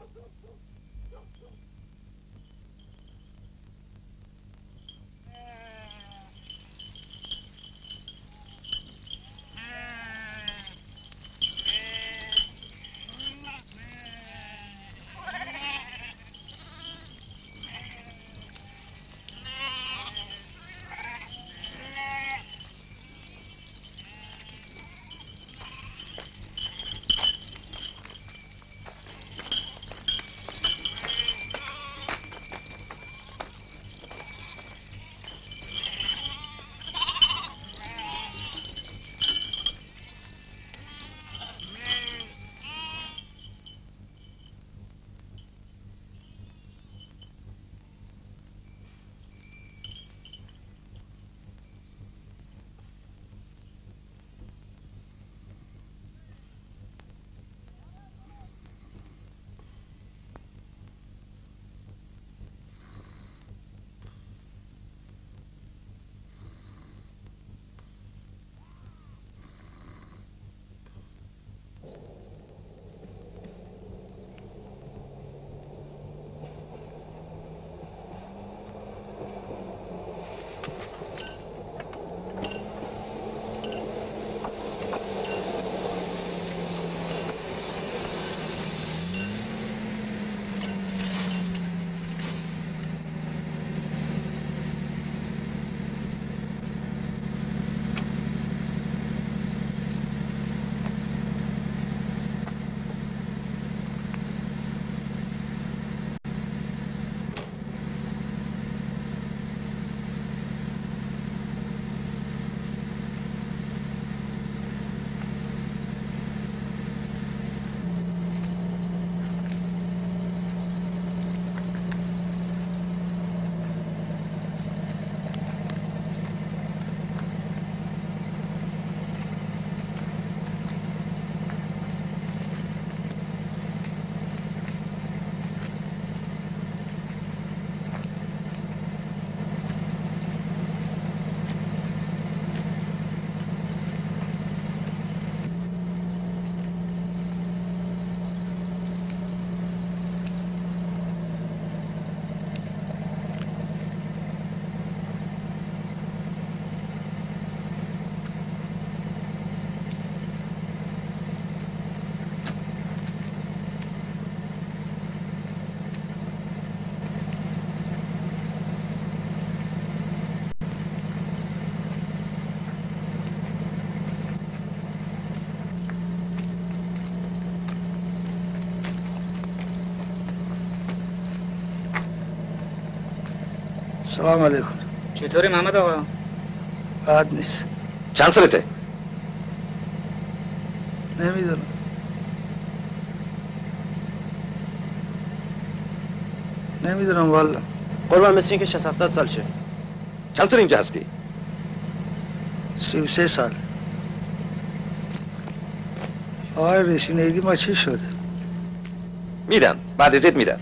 Go, go, go, go. سلام علیکم چطوری محمد آقا؟ بد نیست چند سالته؟ نمی‌دونم نمی‌دونم والا قربان مثل اینکه 60 70 سال شه چند سال اینجا هستی؟ سی و سه سال آقای رسینیدی ما چی شد؟ میدم بعد ازت میدم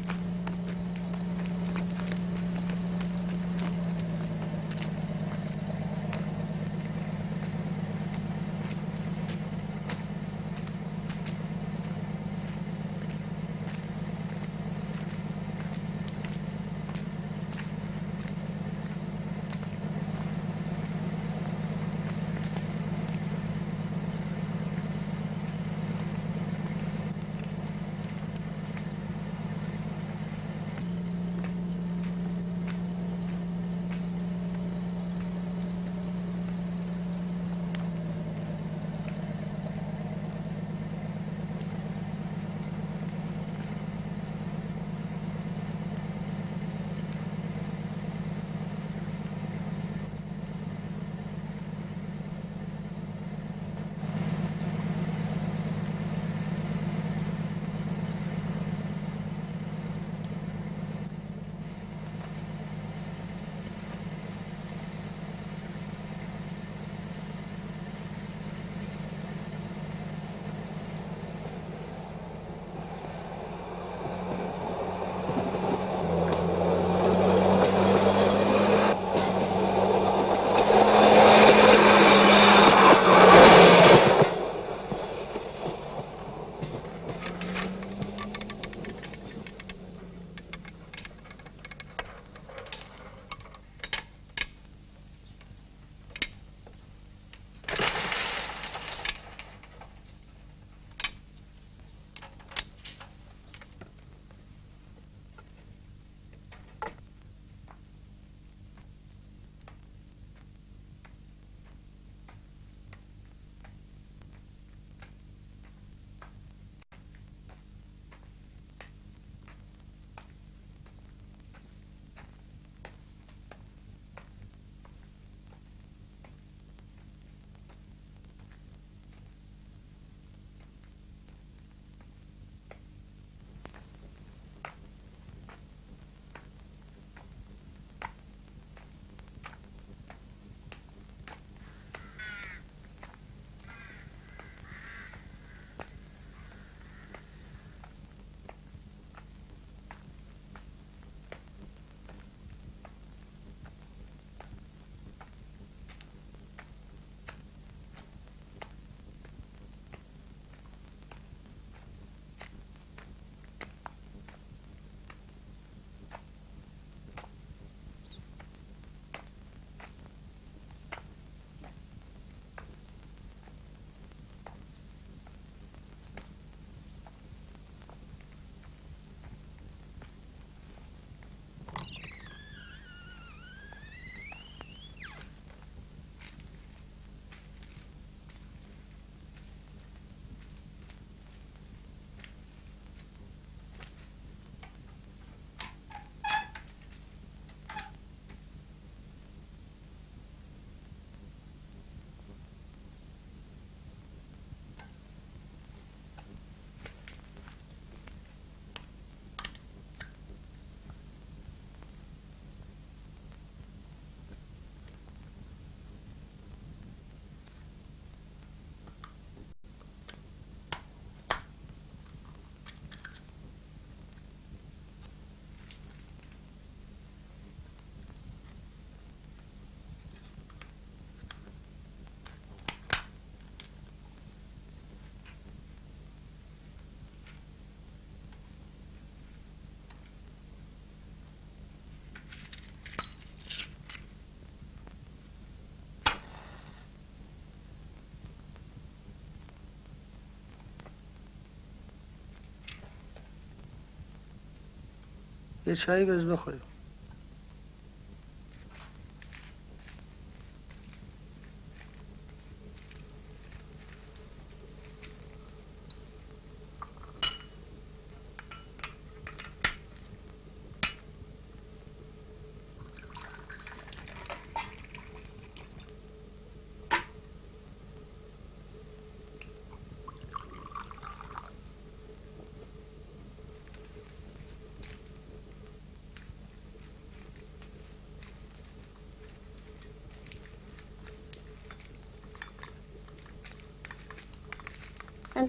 یه چایی بز بخوریم.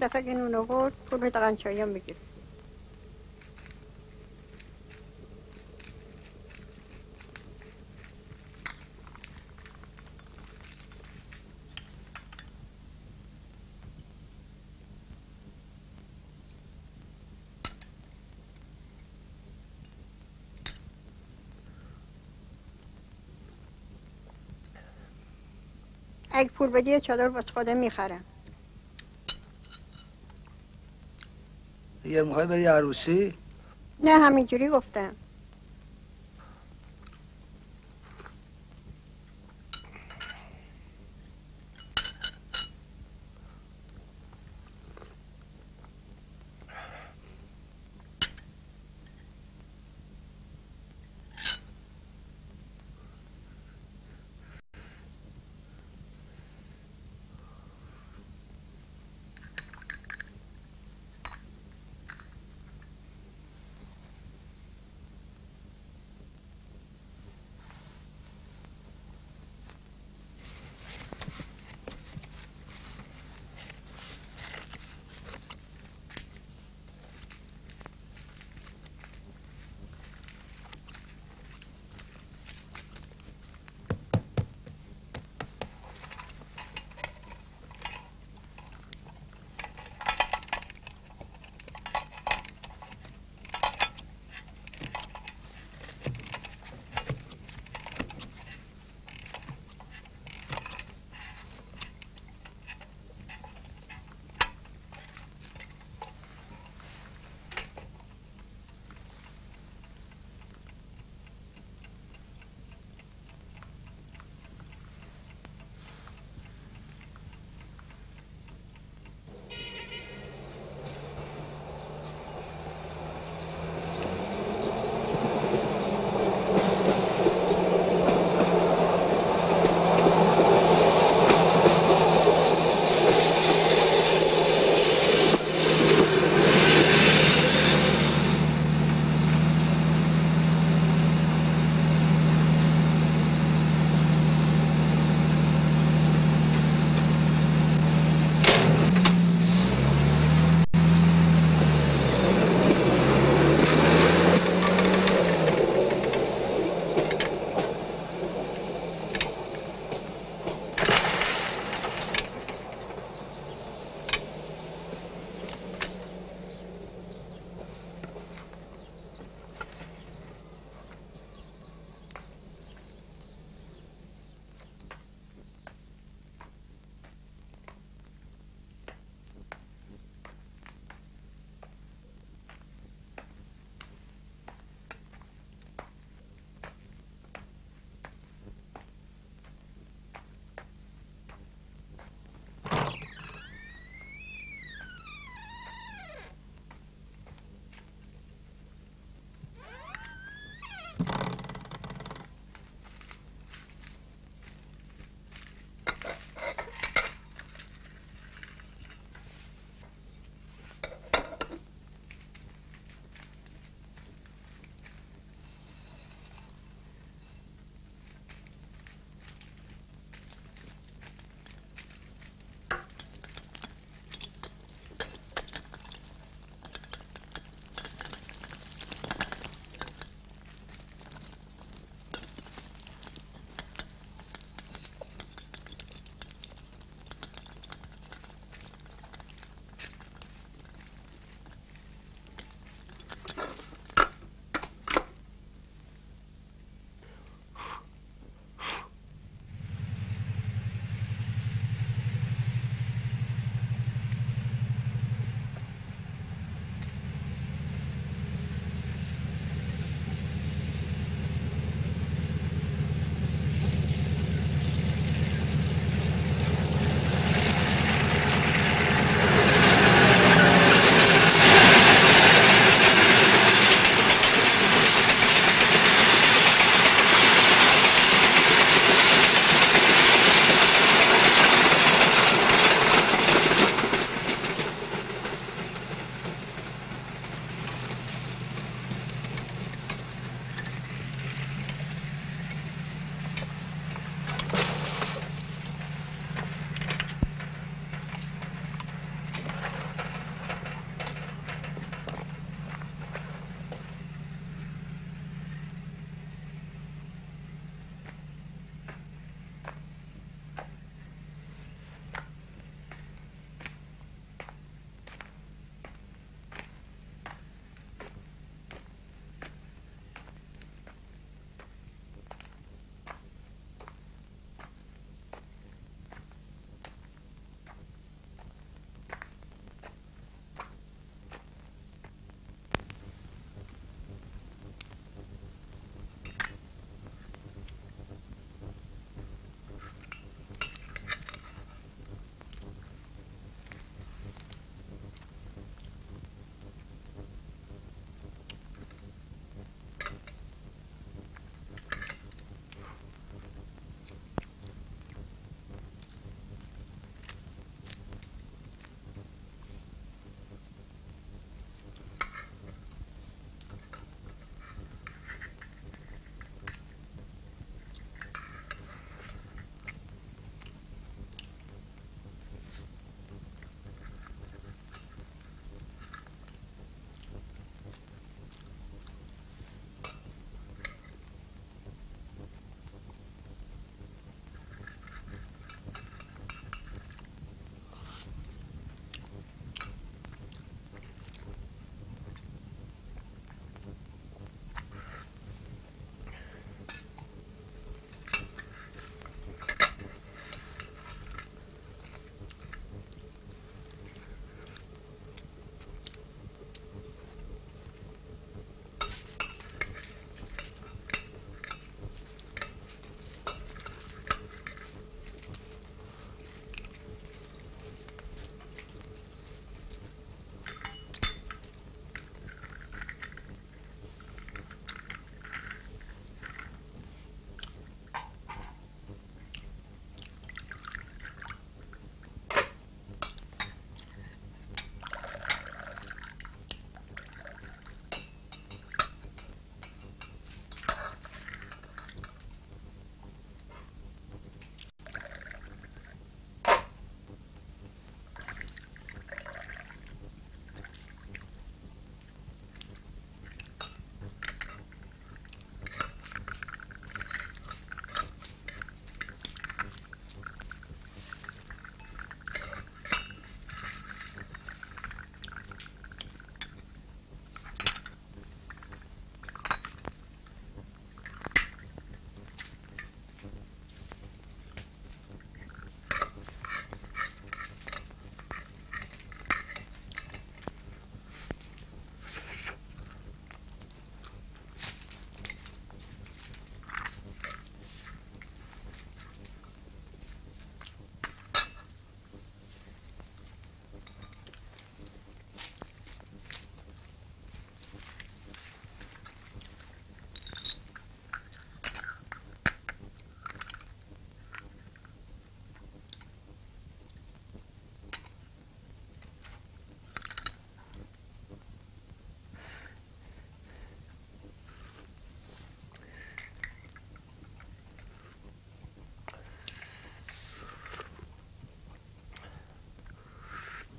این دفعه که نون آورد پول دقن چایان بگیر اگه پول بدی چادر باز خودم می‌خرم. اگر می‌خوای بری عروسی؟ نه همینجوری گفتم.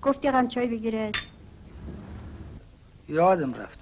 گفتی قنچای بگیره. یادم رفت.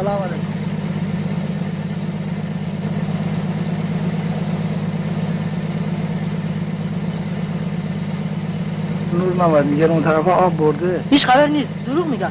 سلام علیکم نور محمد میگه اون طرف آب برده. هیچ خبر نیست. دروغ میگن.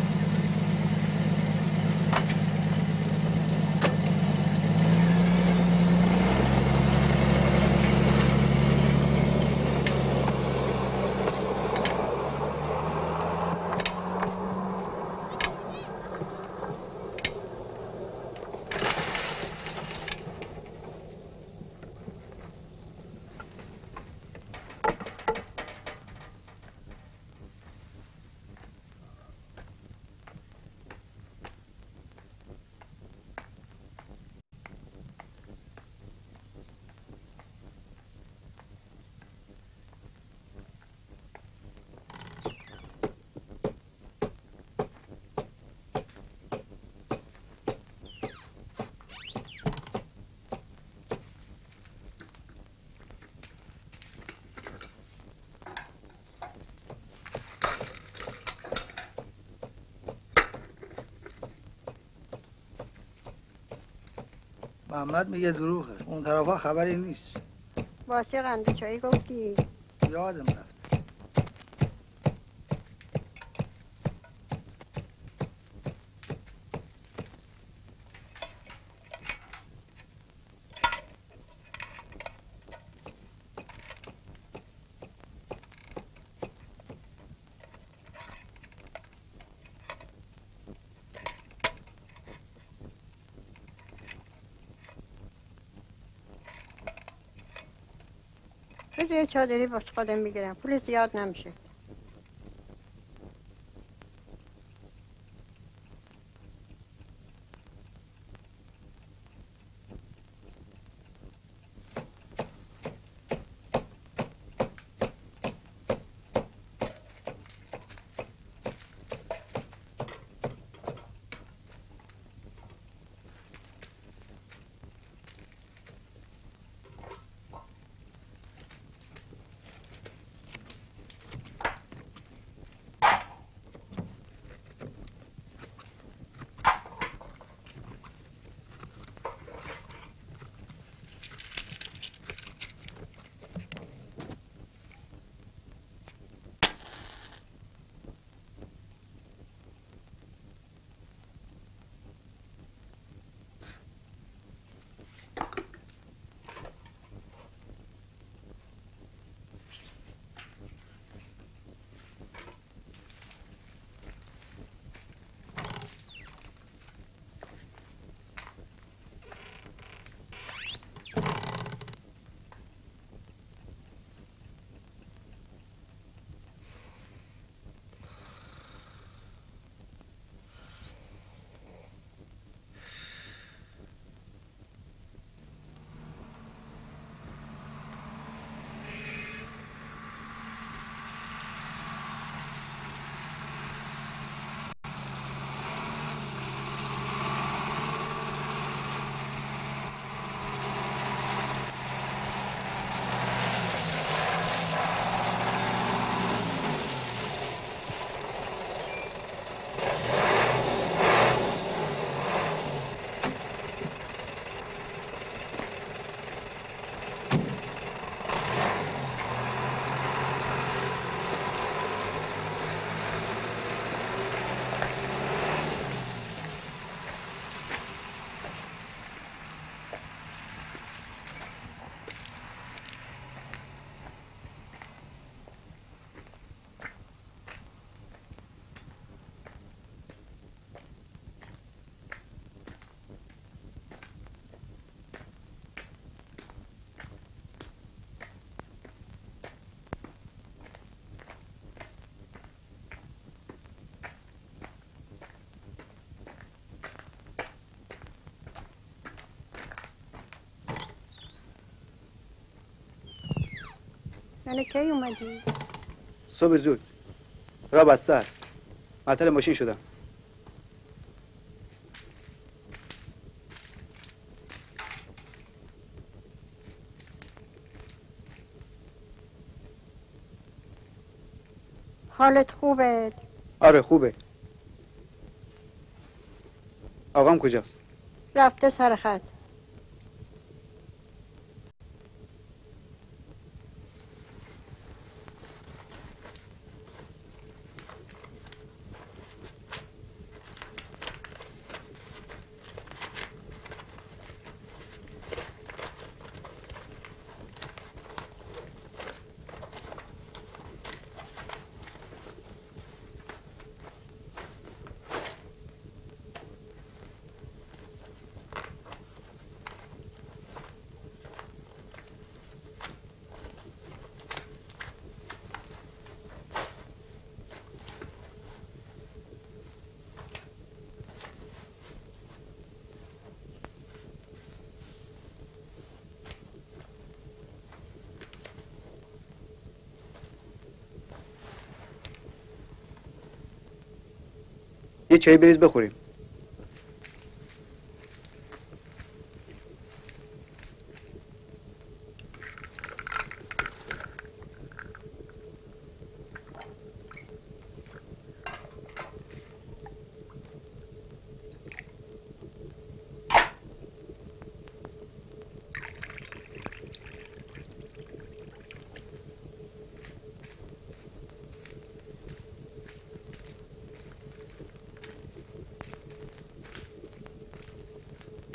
محمد میگه دروغه. اون طرف خبری نیست. واسه قند چایی گفتی؟ یادم رفت بذار یه چادری واسه خودم می‌گیرم. پول زیاد نمیشه. یعنی کی اومدی؟ صبح زود. را بسته است. معطل ماشین شدم. حالت خوبه؟ آره خوبه. آقام کجاست؟ رفته سر خط. چای بریز بخوریم.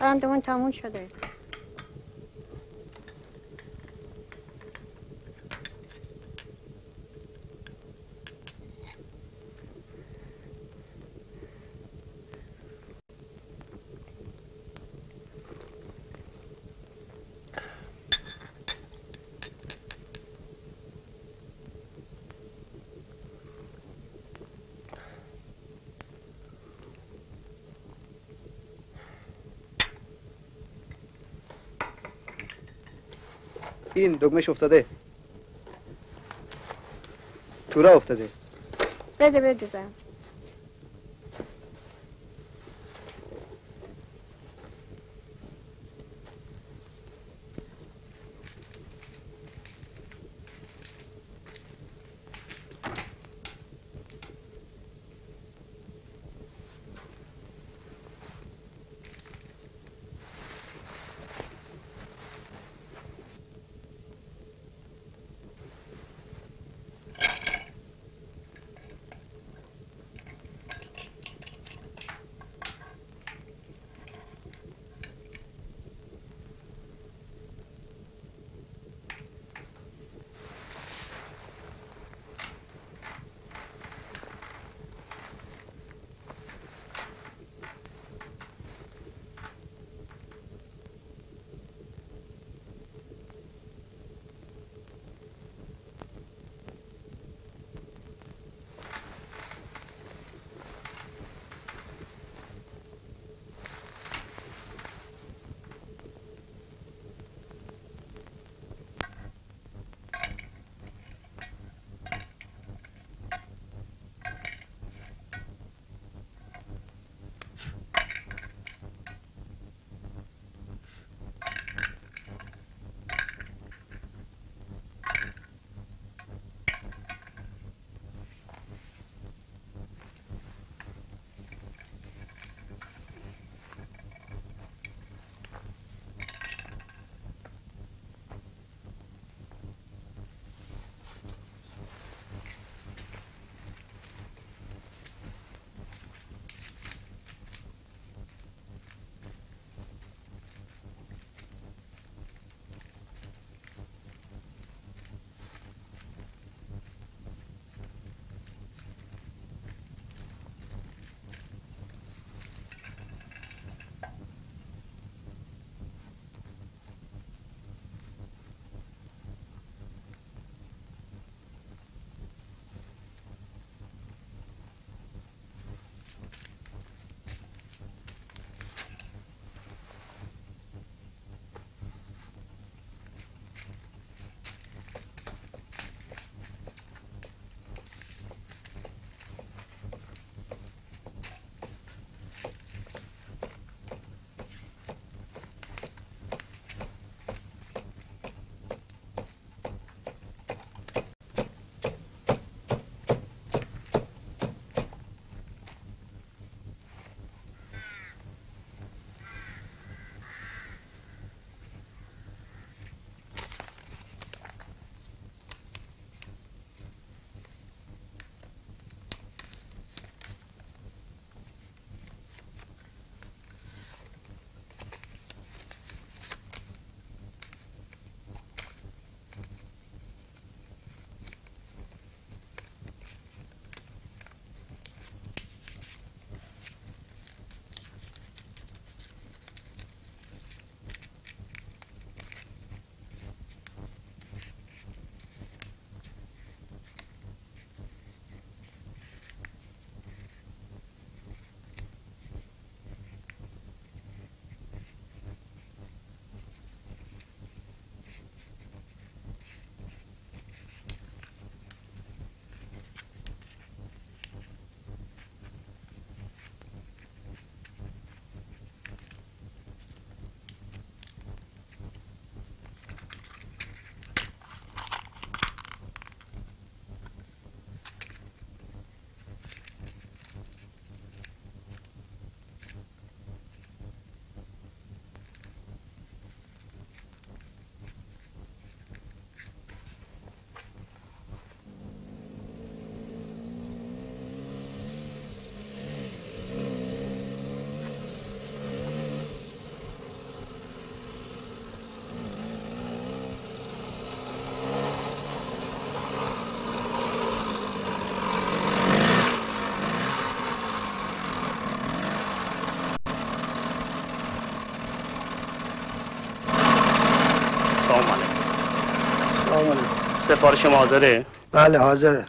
قندمون تموم شده. این دگمش افتاده. تورا افتاده. بده بدوزم سفارش ما حاضره بله حاضره.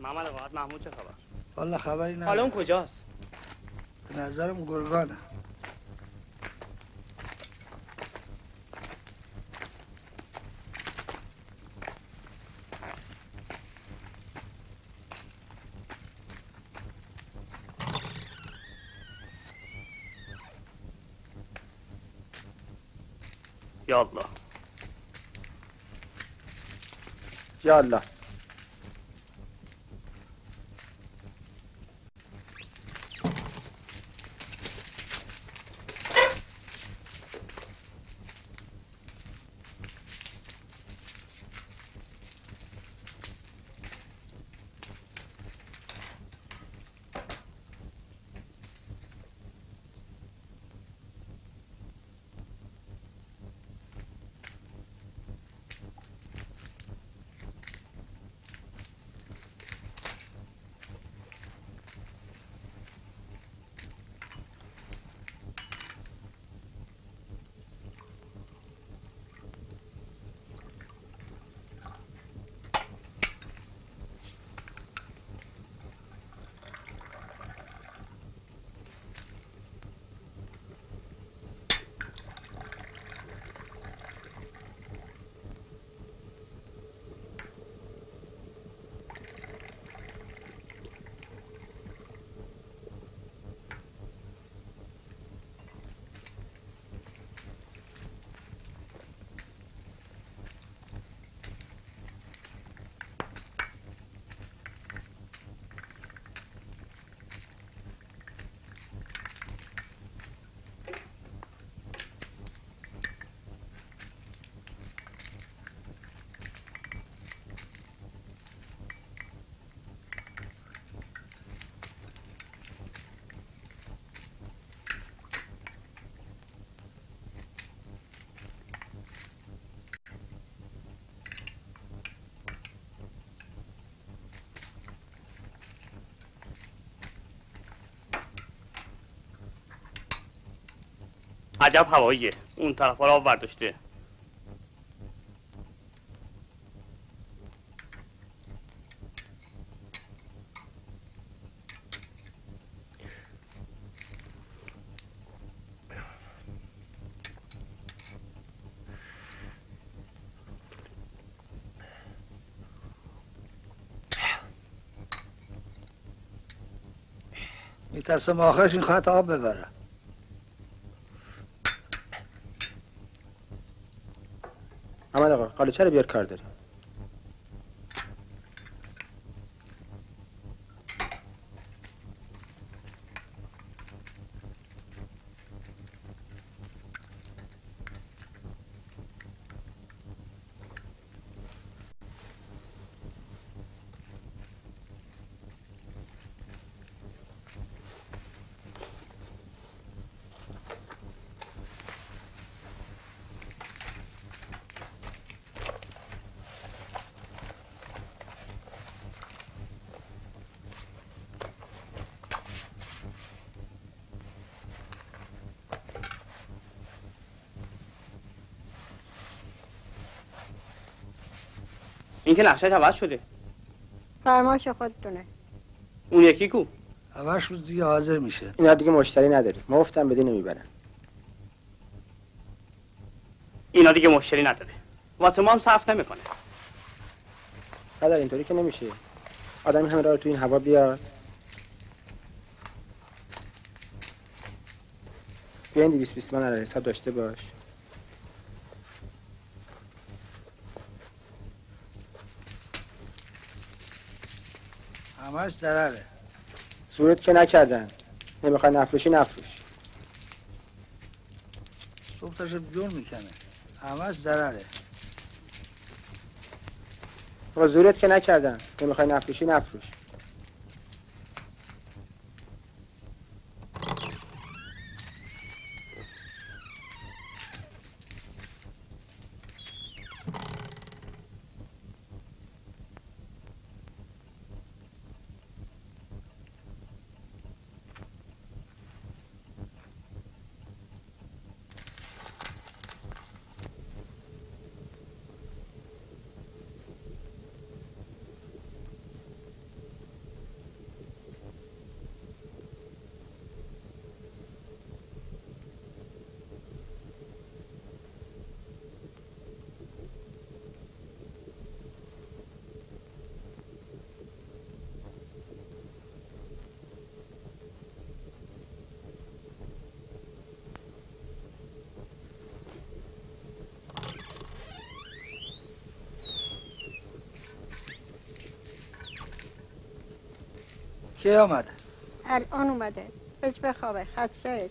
محمد آقا محمود چه خبر؟ والا خبری حالا نه اون کجاست؟ به نظرم گرگانه. یا الله. یا الله. عجب هواییه اون طرف آب برداشته. میترسم آخرش این خط آب ببره. محمد آقا قالیچه این که نقشش عوض شده. فرماش خودتونه. اون یکی کو؟ همش روز دیگه حاضر میشه. اینا دیگه مشتری نداریم. مفتم بدی نمی‌برن اینا دیگه مشتری نداره. واسه ما هم صرف نمی‌کنه. بعد اینطوری که نمیشه. آدمی همه را تو این هوا بیاد بیا این 220 من حساب داشته باش. همش ضرره. زورت که نکردن. نمی‌خوای نفروشی نفروش. صبح تا شب جون می‌کنه. همش ضرره. آقا زورت که نکردن. نمی‌خوای نفروشی نفروش. کی آمده؟ الان اومده. بهش بخوابه. خدشه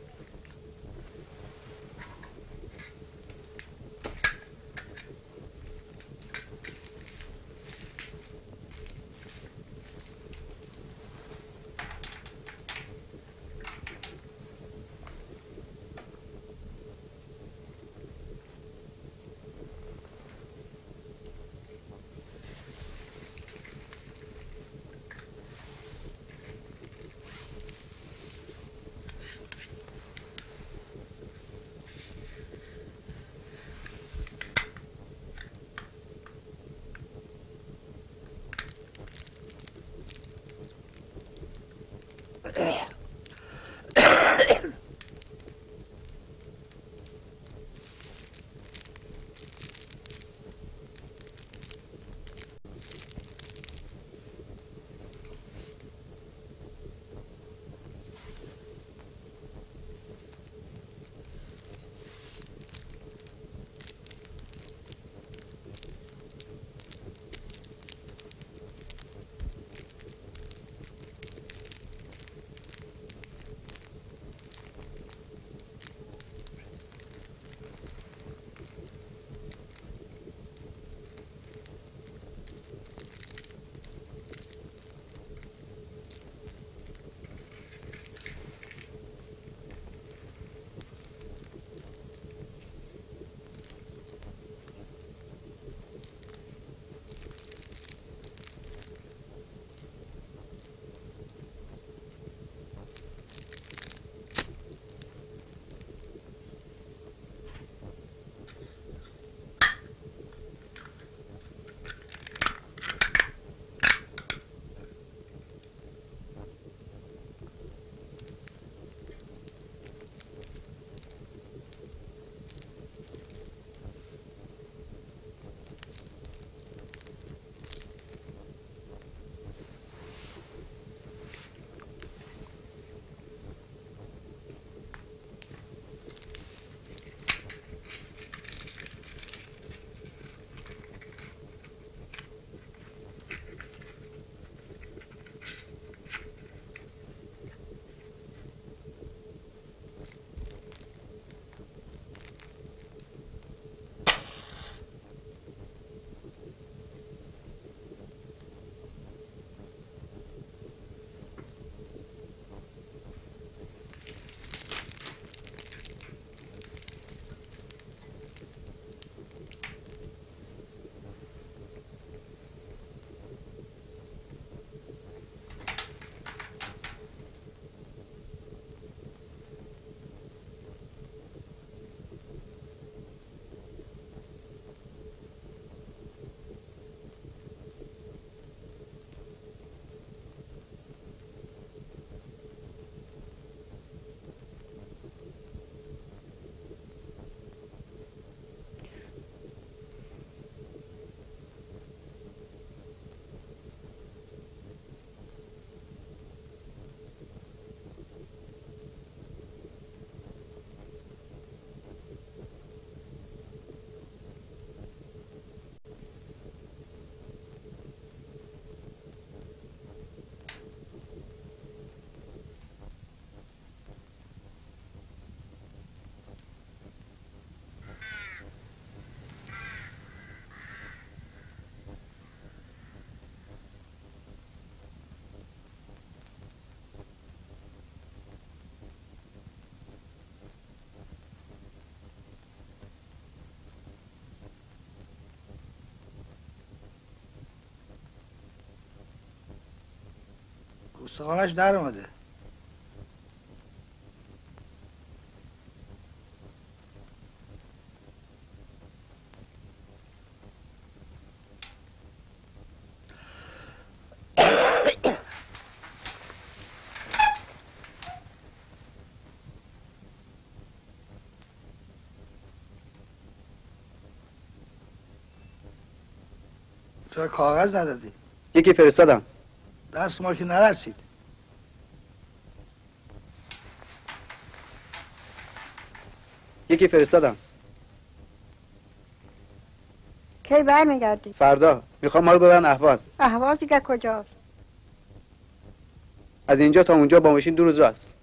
استخوانش در اومده. کاغذ ندادی؟ یکی فرستادم. دست ما که نرسید. یکی فرستادم. کی برمیگردی؟ فردا. می‌خوام ما رو ببرن اهواز. احواز دیگه کجاست؟ از اینجا تا اونجا با ماشین دو روز راست.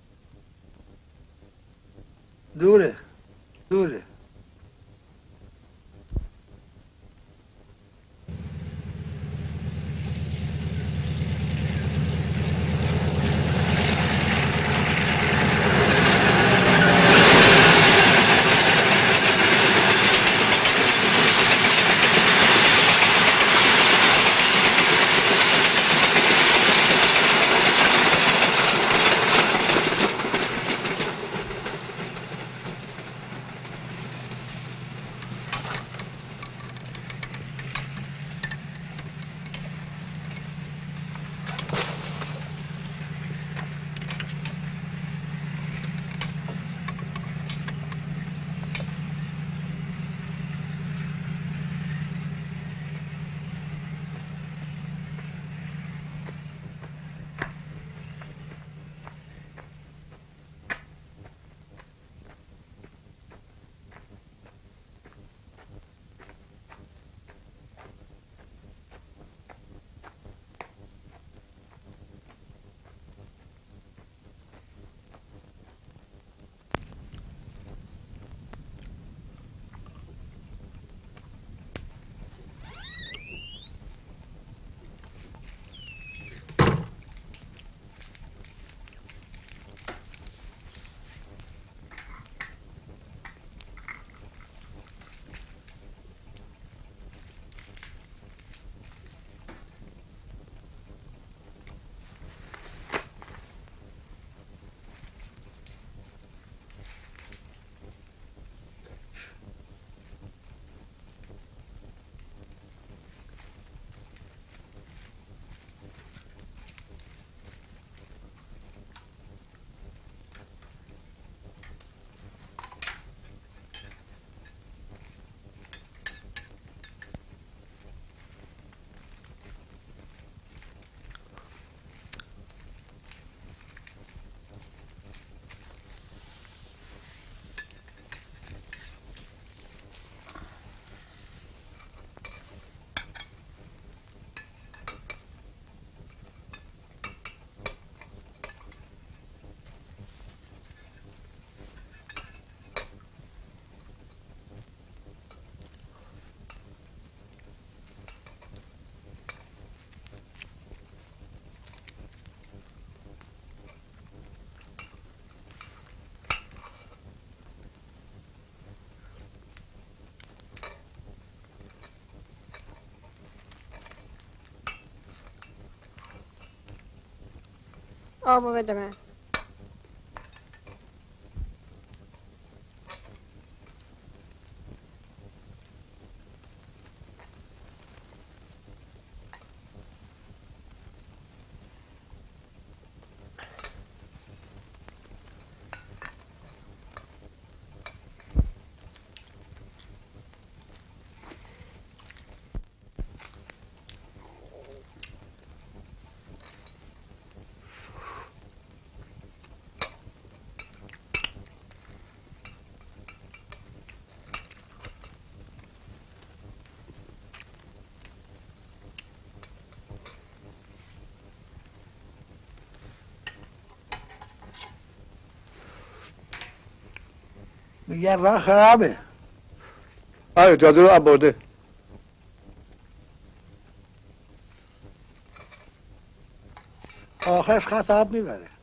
آبو بده من میگن راه خرابه آره جادو رو برده آخرش خطاب می‌بره.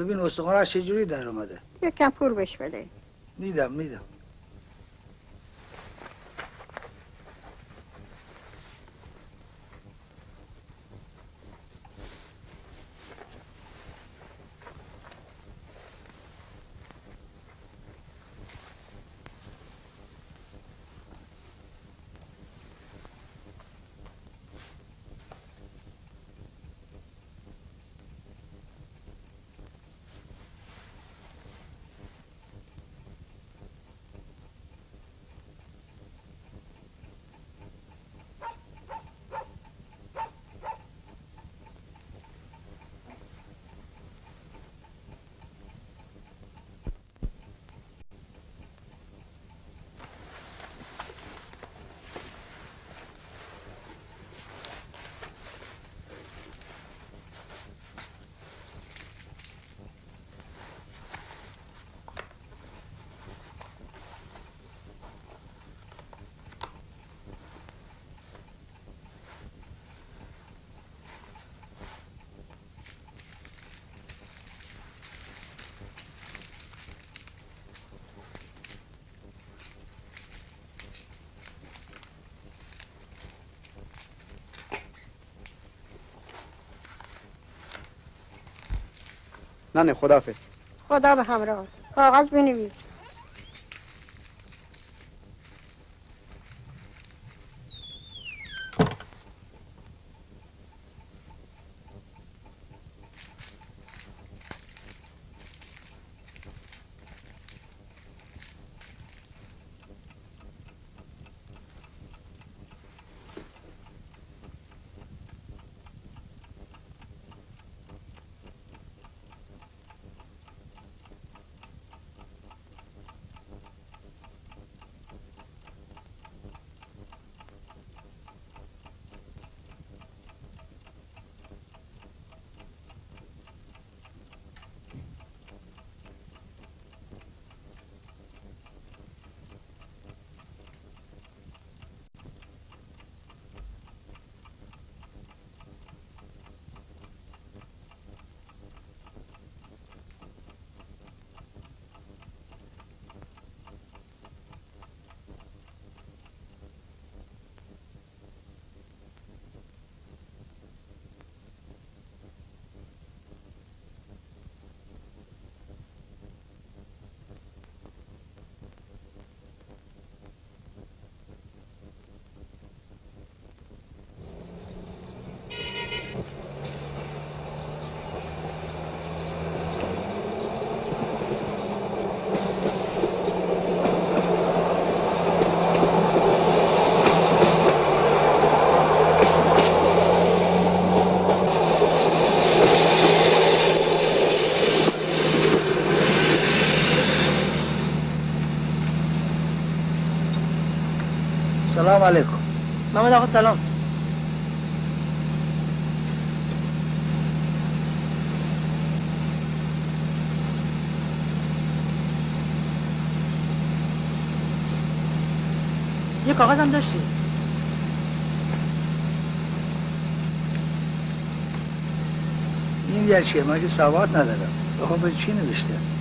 ببین استخوانش چجوری در اومده؟ یک کم پول بهش بده. میدم میدم. ننه خداحافظ خدا به همراه کاغذ بنویس. سلام علیکم. محمد آقا سلام. یه کاغذ هم داشتی؟ این یه چیه من که سواد ندارم بخوام به چی نوشته؟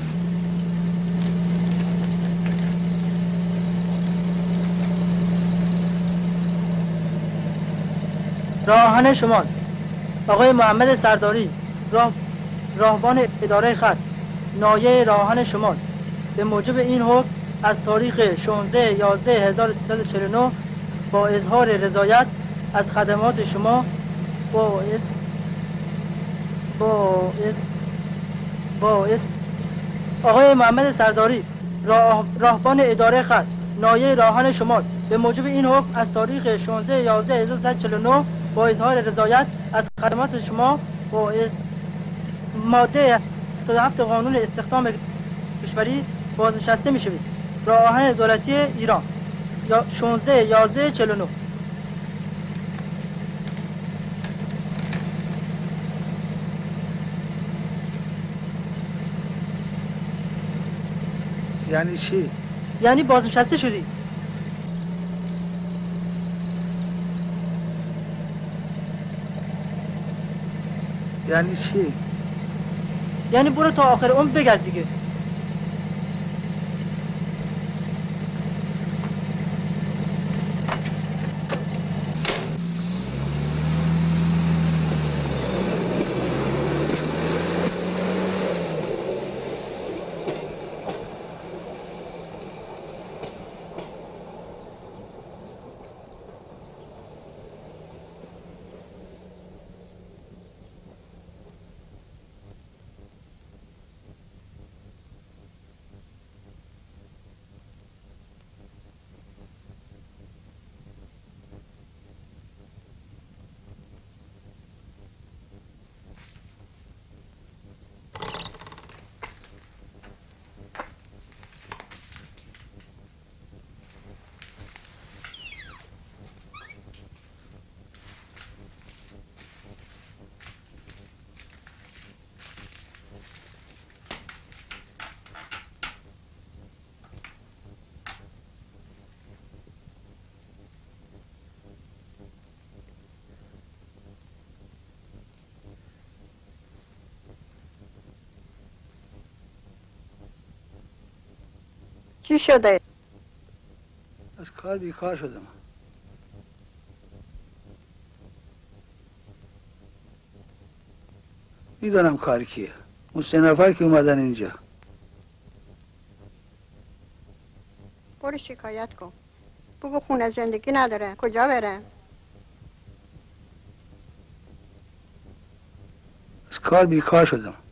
راهان شمال آقای محمد سرداری راه راهبان اداره خط نایه راهان شمال به موجب این حکم از تاریخ 16 11 1349 با اظهار رضایت از خدمات شما با است با است با است آقای محمد سرداری راه راهبان اداره خط نایه راهان شمال به موجب این حکم از تاریخ 16 11 1349 با اظهار رضایت از خدمات شما با ماده 77 قانون استخدام کشوری بازنشسته می شوید راه آهن دولتی ایران یا 16 11 49 یعنی چی؟ یعنی بازنشسته شدی. یعنی چی؟ یعنی برو تا آخر عمر بگرد دیگه. چی شده؟ از کار بیکار شدم. می‌دونم کار کیه. اون سه نفر که اومدن اینجا. برو شکایت کن. بگو خونه زندگی نداره. کجا بره؟ از کار بیکار شدم.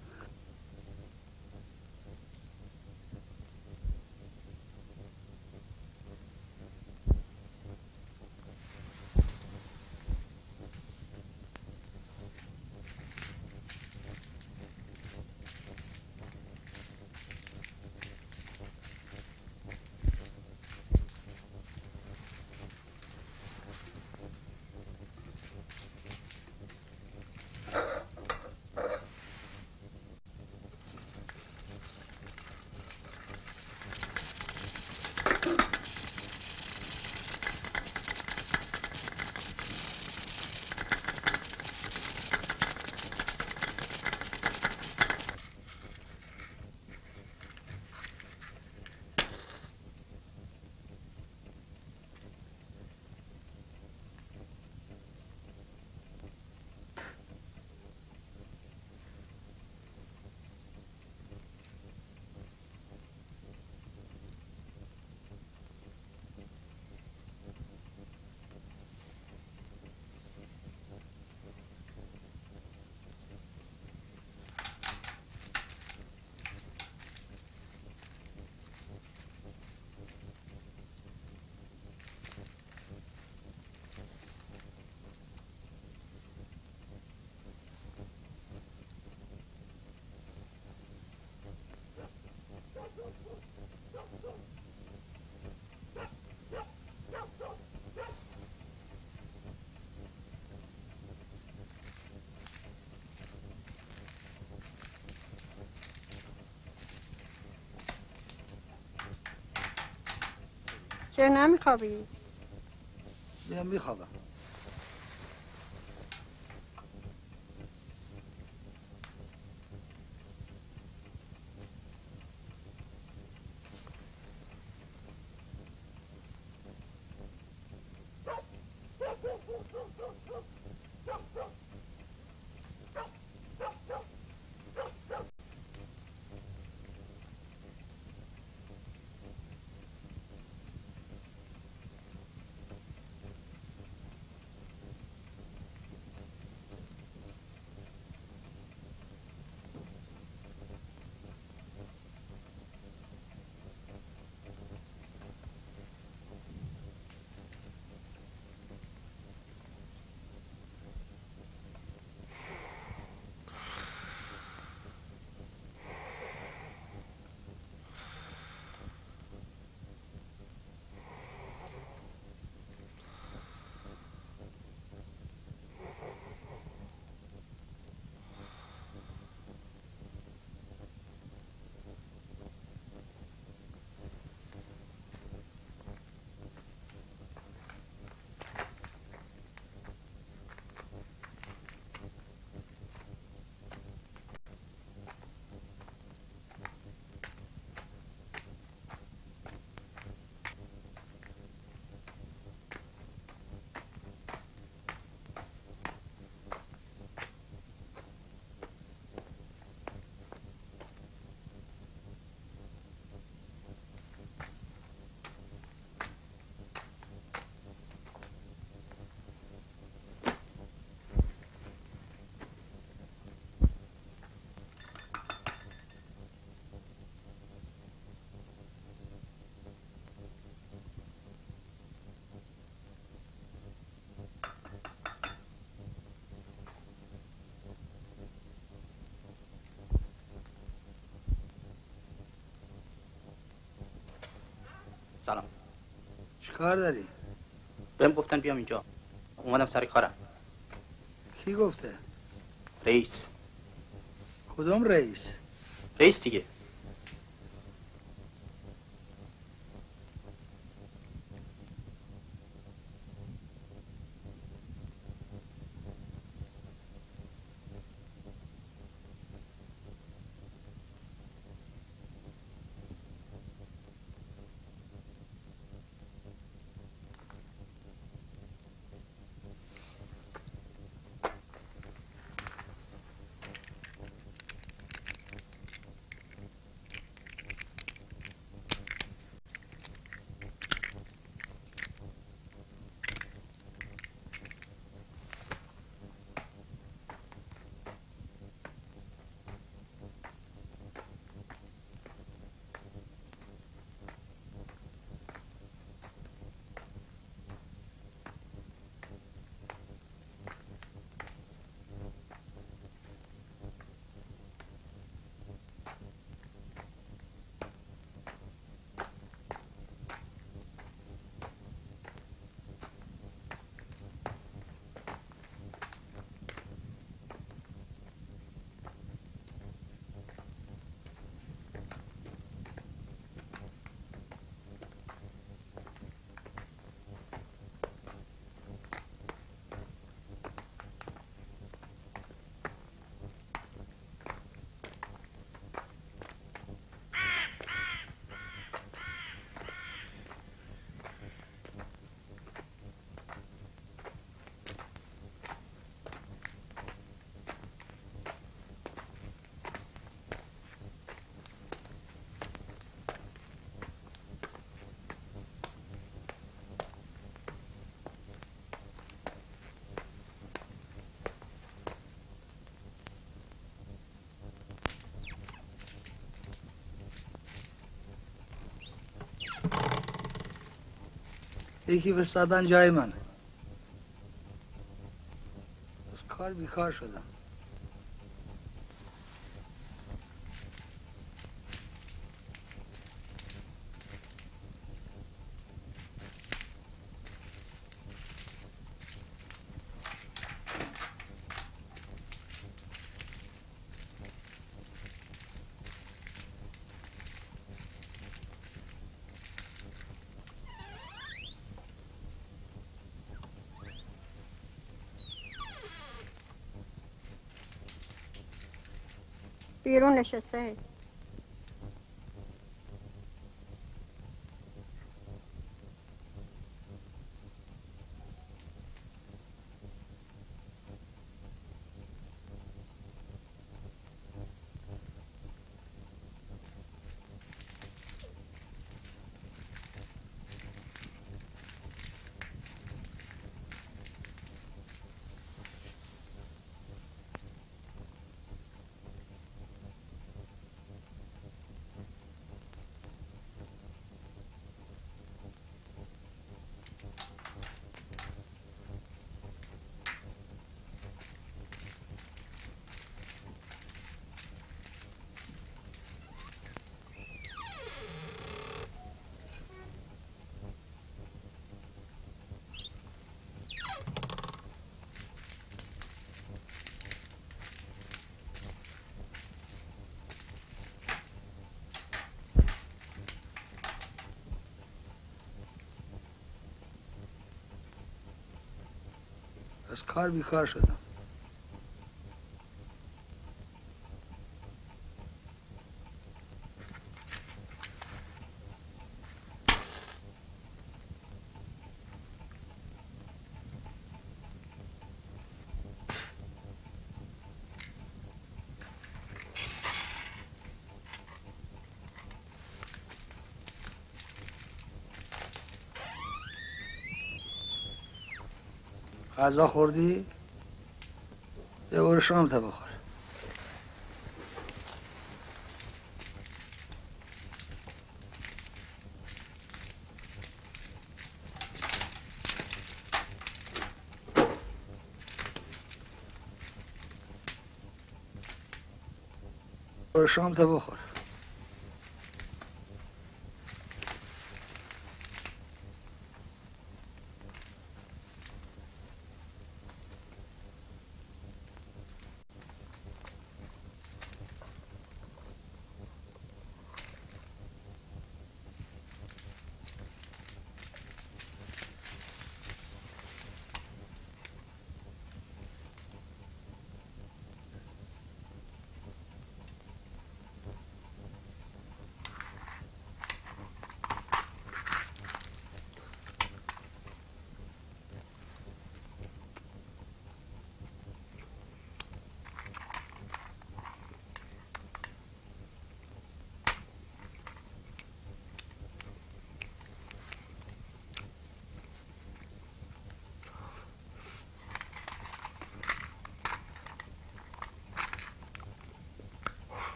چرا نمیخوابی؟ میام میخوابم. چیکار داری؟ بهم گفتن بیام اینجا اومدم سر کارم کی گفته؟ رئیس کدوم رئیس؟ رئیس دیگه یکی فرستادن جای من کار بیکار شدم. يرون شتاي از کار بیکار شدم. غذا خوردی؟ یه برو شام تا بخور شام تا بخور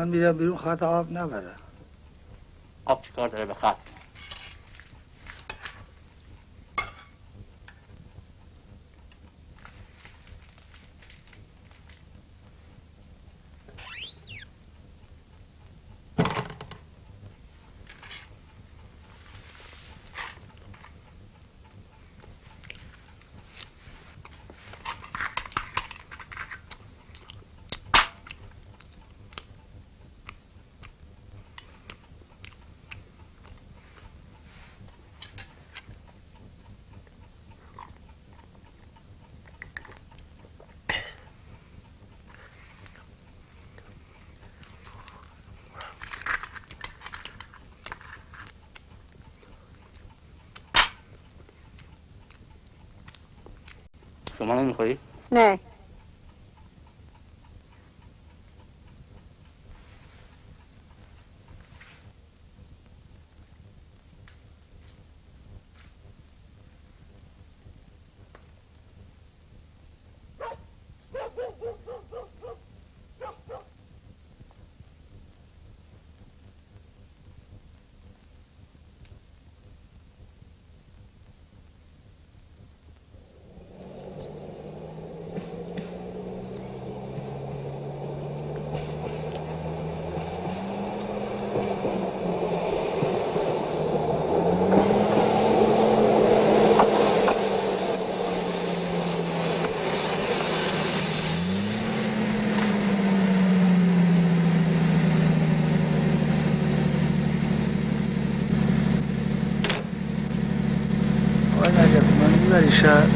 من میرم بیرون خط آب نبره. آب چیکار داره به خط؟ شما نمی‌خوری؟ نه آقای من میبری شهر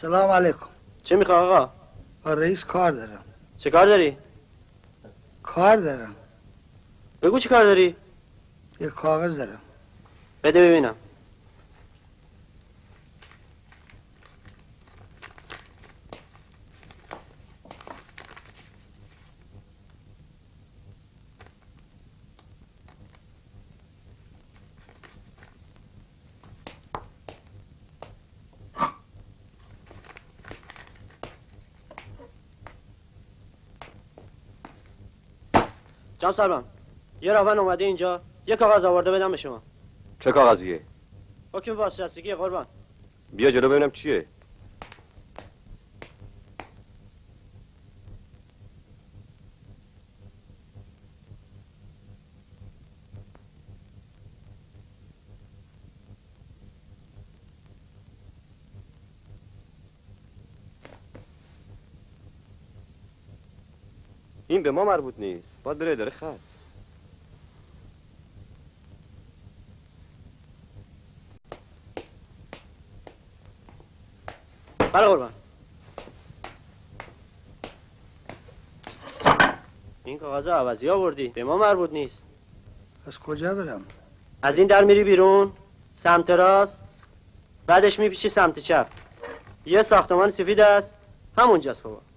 سلام علیکم چه می‌خوای آقا؟ با رئیس کار دارم چه کار داری؟ کار دارم بگو چه کار داری؟ یه کاغذ دارم بده ببینم سمسربان یه راون اومده اینجا. یه کاغذ آورده بدم به شما. چه کاغذیه؟ حکم بازرسگی قربان. بیا جلو ببینم چیه. این به ما مربوط نیست. باید بره اداره خط. بله قربان. این کاغذ عوضی آوردی. به ما مربوط نیست. از کجا برم؟ از این در میری بیرون سمت راست بعدش میپیچی سمت چپ. یه ساختمان سفید است. همونجاست بابا.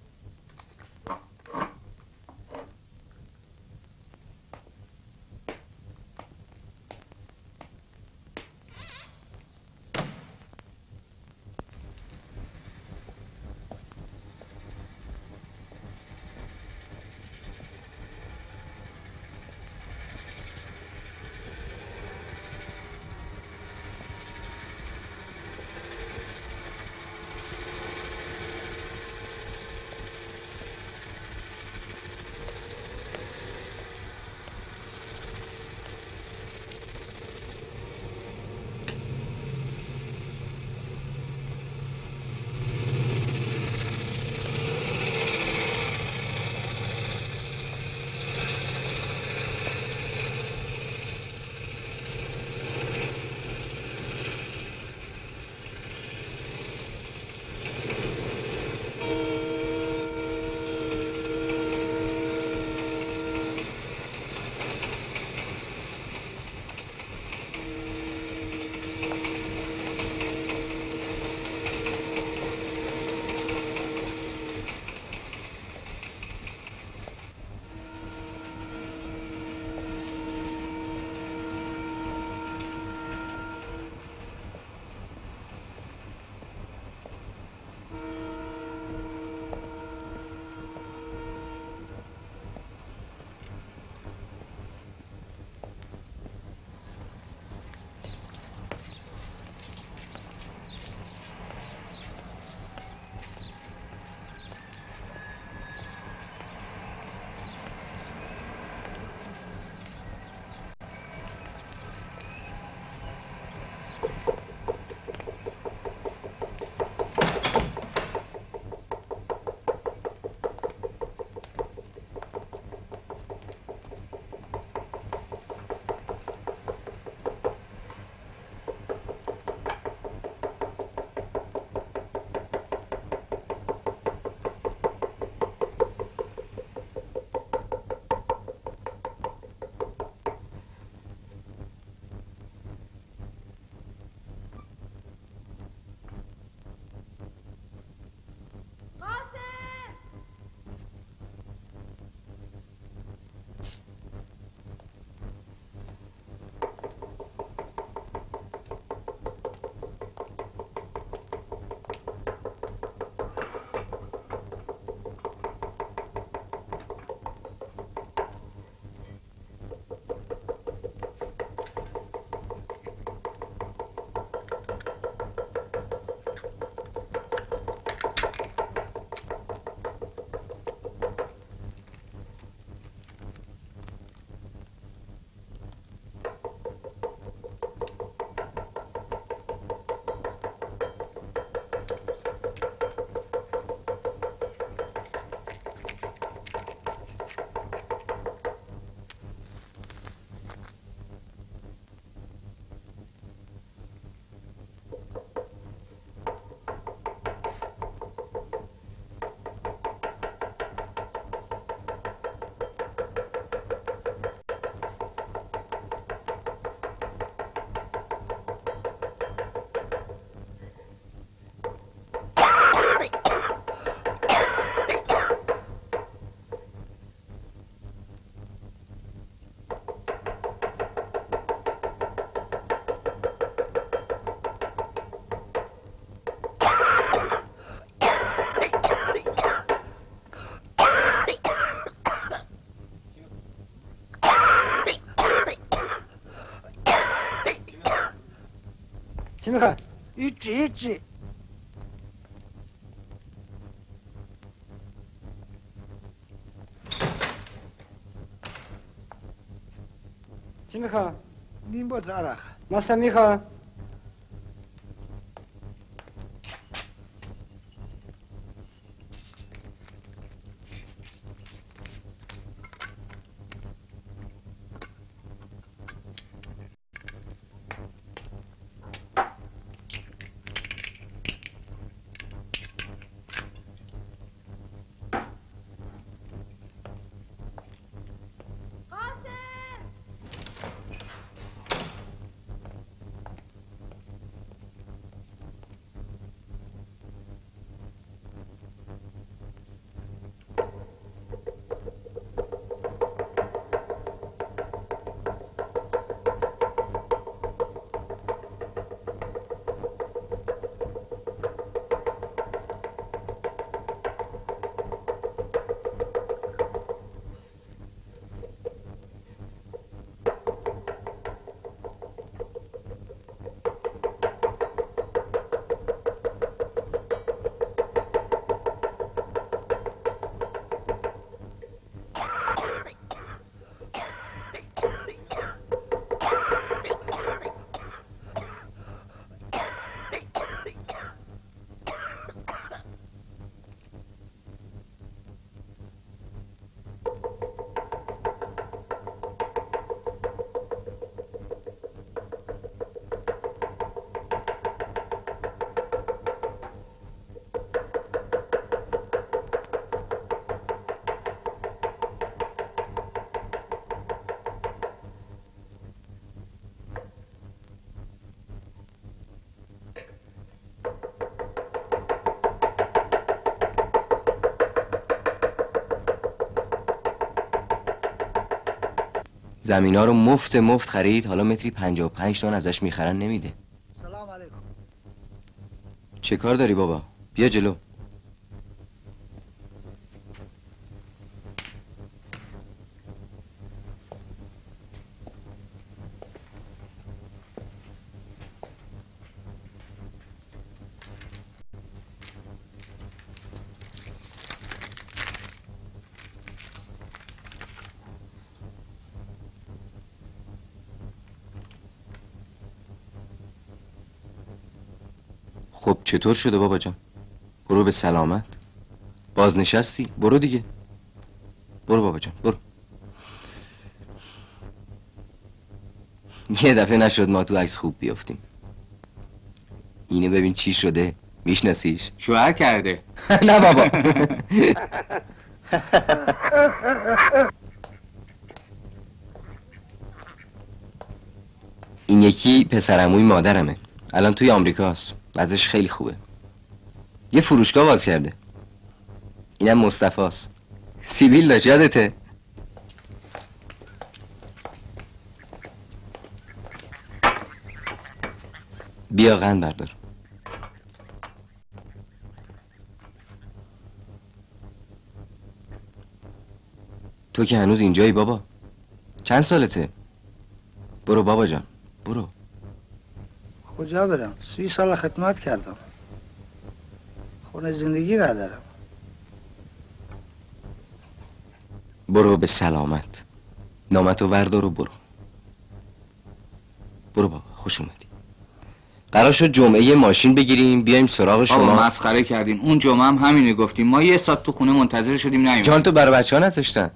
چی می‌خوای؟ هیچی هیچی چی می‌خوای؟ نیم بطر زمینا رو مفت مفت خرید حالا متری 55 تومن ازش می‌خرن نمیده. سلام علیکم. چه کار داری بابا؟ بیا جلو خب چطور شده بابا جان؟ برو به سلامت. بازنشستی؟ برو دیگه. برو بابا جان برو. یه دفعه نشد ما تو عکس خوب بیافتیم. اینه ببین چی شده. میشناسیش؟ شوهر کرده. نه بابا. این یکی پسرموی مادرمه. الان توی آمریکاست. وضعش خیلی خوبه. یه فروشگاه باز کرده. اینم مصطفاست سیبیل داشت یادته؟ بیا قند بردار. تو که هنوز اینجایی بابا. چند سالته؟ برو بابا جان برو. کجا برم؟ سی سال خدمت کردم. خونه زندگی ندارم. برو به سلامت. نامتو وردار و برو. برو بابا خوش اومدی. قرار شد جمعه یه ماشین بگیریم بیایم سراغ شما شما. مسخره کردین. اون جمعه هم همینه گفتیم ما یه ساعت تو خونه منتظر شدیم نیومد جان تو برای بچه ها نذاشتن؟